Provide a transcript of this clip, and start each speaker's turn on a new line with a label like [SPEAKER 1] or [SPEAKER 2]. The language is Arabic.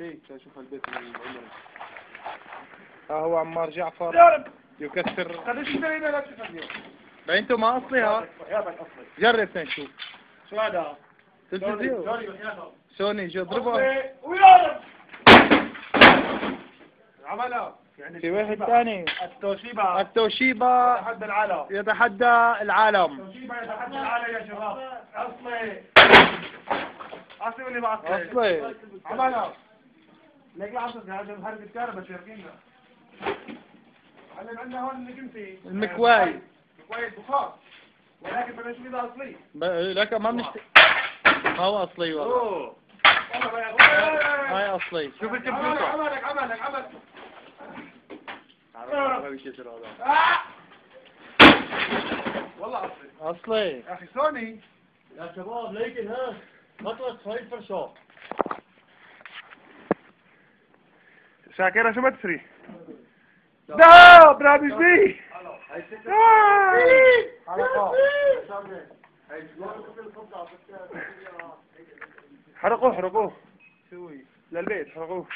[SPEAKER 1] أشوف البيت العمري
[SPEAKER 2] ها هو عمار جعفر. يكسر.
[SPEAKER 1] قديش اشترينا لا تشوف اليوم
[SPEAKER 2] ما أنتم ما أصلي ها؟
[SPEAKER 1] هذا اصلي
[SPEAKER 2] جرب تنشوف
[SPEAKER 1] شو هذا؟
[SPEAKER 2] تلفزيون. سوني جو
[SPEAKER 1] رب. عملها يعني
[SPEAKER 2] في واحد ثاني.
[SPEAKER 1] التوشيبا
[SPEAKER 2] التوشيبا
[SPEAKER 1] تحدى العالم.
[SPEAKER 2] يتحدى العالم.
[SPEAKER 1] التوشيبا يتحدى العالم يا شباب. أصلي. أصلي ما أصلي؟
[SPEAKER 2] أصلي.
[SPEAKER 1] عملها ليك الكهرباء علم عندنا هون
[SPEAKER 2] المكواي.
[SPEAKER 1] مكواي ولكن بدنا نشوف أصلي.
[SPEAKER 2] ب- لك ما بنشت ما هو أصلي والله. أوه. أصلي. شوف الكمبيوتر
[SPEAKER 1] عملك عملك عملك آه. والله أصلي.
[SPEAKER 2] أصلي.
[SPEAKER 1] يا أخي سوني.
[SPEAKER 3] يا شباب ليكن ها خطوة هاي الفرشة
[SPEAKER 1] شاكرة شو بتسري؟ لا برابي سي حرقوه حرقوه. للبيت حرقوه.